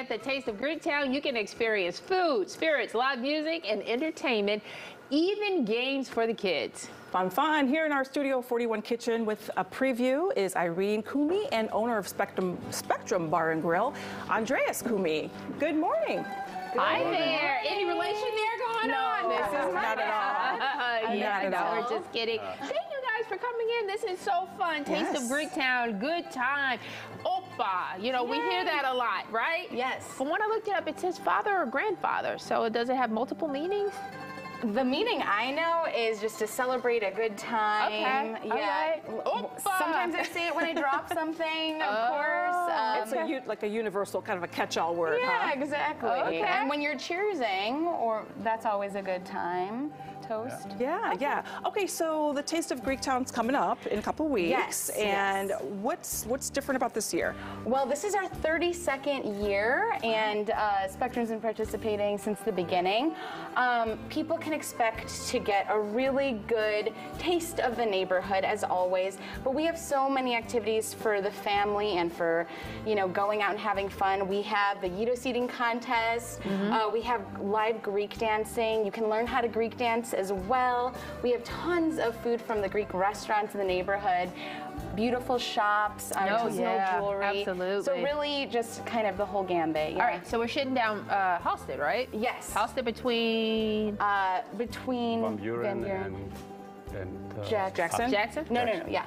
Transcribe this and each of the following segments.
at the Taste of Greektown, you can experience food, spirits, live music, and entertainment, even games for the kids. Fun, fun. Here in our Studio 41 kitchen with a preview is Irene Koumi and owner of Spectrum, Spectrum Bar and Grill, Andreas Koumi. Good morning. Hi there. Any relation there going No, on? this is not at all. yeah, Not at no, all. we're just kidding. Thank you guys for coming in. This is so fun. Taste Yes. of Greektown, good time. Opa, you know, we hear that a lot, right? Yes. But when I looked it up, it says father or grandfather. So does it have multiple meanings? The meaning I know is just to celebrate a good time. Okay, Yeah. right. Sometimes I say it when I drop something, of Oh. course. Um, It's a, u- like a universal kind of a catch-all word, yeah, huh? exactly. Okay. And when you're cheersing, or that's always a good time. Toast. Yeah, yeah. Okay, so the Taste of Greek Greektown's coming up in a couple weeks. Yes, And yes. what's what's different about this year? Well, this is our 32nd year, and uh, Spectrum's been participating since the beginning. Um, people can expect to get a really good taste of the neighborhood, as always. But we have so many activities for the family and for, you know, going out and having fun. We have the gyros seating contest. Uh, we have live Greek dancing. You can learn how to Greek dance as well. We have tons of food from the Greek restaurants in the neighborhood. Beautiful shops, Oh, artisanal yeah, jewelry. So really, just kind of the whole gambit. Yeah. All right, so we're shutting down uh, Halsted, right? Yes. Halsted between Uh, between Van Buren Buren- and, and uh, Jack- Jackson? Jackson? No, no, no. Yeah.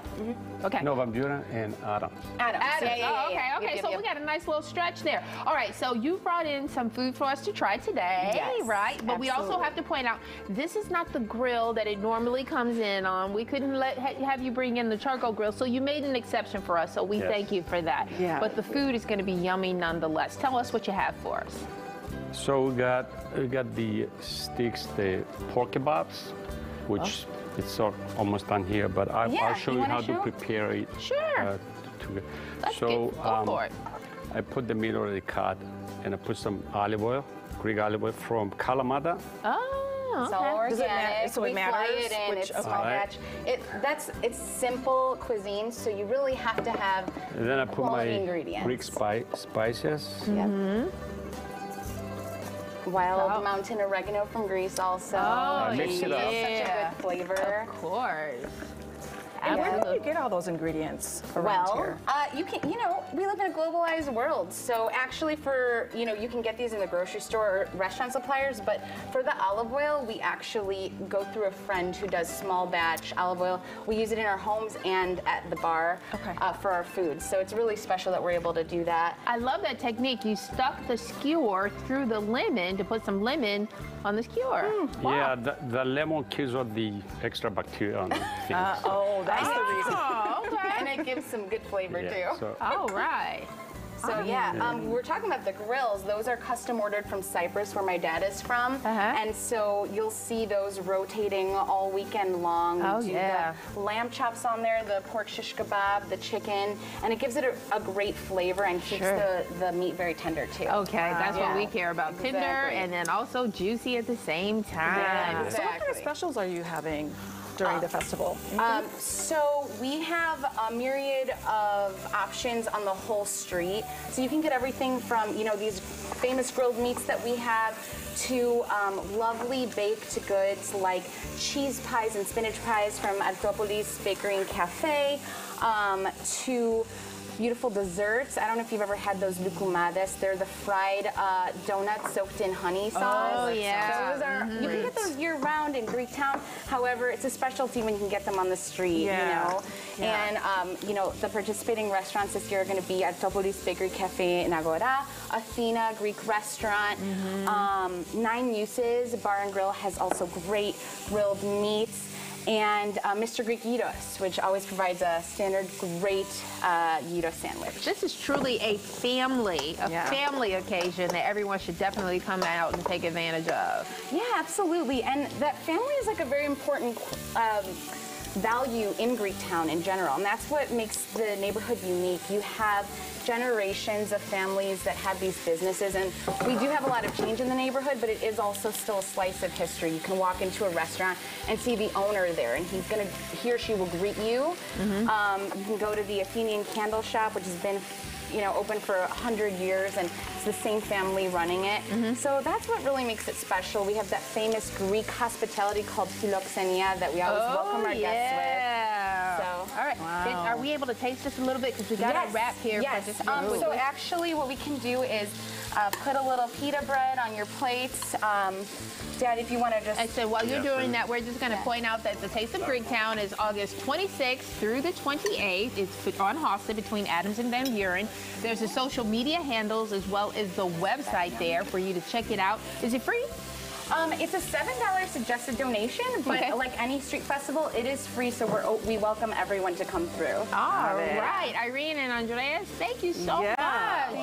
Okay. No, Van Buren and Adams. Adams. Adams. Yeah, yeah, yeah, oh, okay, yeah. okay. Yep, yep, so yep. we got a nice little stretch there. All right, so you brought in some food for us to try today, Yes, right? But we also have to point out this is not the grill that it normally comes in on. We couldn't let ha- have you bring in the charcoal grill, so you made an exception for us. So we Yes. thank you for that. Yeah. But the food is going to be yummy nonetheless. Tell us what you have for us. So we got we got the sticks, the pork kebabs, which it's sort almost done here, but I, Yeah, I'll show you you, how show? to prepare it. Sure. uh, to, to- Let's so get, go for it. I put the meat already cut, and I put some olive oil, Greek olive oil from Kalamata. Oh, It's all okay. Does it matter- so it we matters fly it in. which- it's small Alright. It that's it's simple cuisine, so you really have to have And then I put my ingredients. Greek spi- spices. Yep. Wild Oh. mountain oregano from Greece, also. Oh, mix it up. Such a good flavor. Of course. And where do you get all those ingredients around Well, here? uh, you can, you know, we live in a globalized world. So actually, for you know, you can get these in the grocery store or restaurant suppliers. But for the olive oil, we actually go through a friend who does small batch olive oil. We use it in our homes and at the bar Okay. uh, for our food. So it's really special that we're able to do that. I love that technique. You stuck the skewer through the lemon to put some lemon on the skewer. Yeah, the, the lemon kills all the extra bacteria on the things. Uh, oh, that's the reason. Oh, okay. And it gives some good flavor yeah, too. so All right. So yeah, um, we're talking about the grills. Those are custom ordered from Cyprus, where my dad is from, Uh-huh. and so you'll see those rotating all weekend long. We Oh, do yeah. the lamb chops on there, the pork shish kebab, the chicken, and it gives it a, a great flavor and keeps Sure. the, the meat very tender too. Okay, that's what we care about. Tender Exactly. and then also juicy at the same time. Yeah. So what kind of specials are you having during the festival? Um, so we have a myriad of options on the whole street. So you can get everything from you know these famous grilled meats that we have to um, lovely baked goods like cheese pies and spinach pies from Artopolis Bakery and Cafe um, to beautiful desserts. I don't know if you've ever had those loukoumades. They're the fried uh, donuts soaked in honey sauce. Oh, yeah. Those are you can get those year round in Greektown. However, it's a specialty when you can get them on the street. Yeah. You know, Yeah. and um, you know the participating restaurants this year are going to be Artopolis Bakery Cafe in Agora, Athena Greek Restaurant, um, Nine Muses Bar and Grill has also great grilled meats. And uh, Mr. Greek Gyros, which always provides a standard great uh, sandwich. This is truly a family, a Yeah. family occasion that everyone should definitely come out and take advantage of. Yeah, absolutely. And that family is like a very important um, value in Greektown in general. And that's what makes the neighborhood unique. You have generations of families that have these businesses. And we do have a lot of change in the neighborhood, but it is also still a slice of history. You can walk into a restaurant and see the owner there, and he's gonna, he or she will greet you. Um, you can go to the Athenian Candle Shop, which has been you know, open for 100 years and it's the same family running it. Mm-hmm. So that's what really makes it special. We have that famous Greek hospitality called philoxenia that we always welcome our guests with. Yeah. So- all right. Then are we able to taste this a little bit? Because we got a wrap here. Yes. For just Um, so actually, what we can do is uh, put a little pita bread on your plates. Um, Dad, if you want to just. I said, while you're doing that, we're just going to point out that the Taste of Greektown is August 26th through the 28th. It's on Halsted between Adams and Van Buren. There's the social media handles as well as the website there for you to check it out. Is it free? Um, it's a seven dollar suggested donation, but Okay. like any street festival, it is free. So we're we welcome everyone to come through. All right. Irene and Andreas, thank you so Yeah. much.